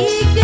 He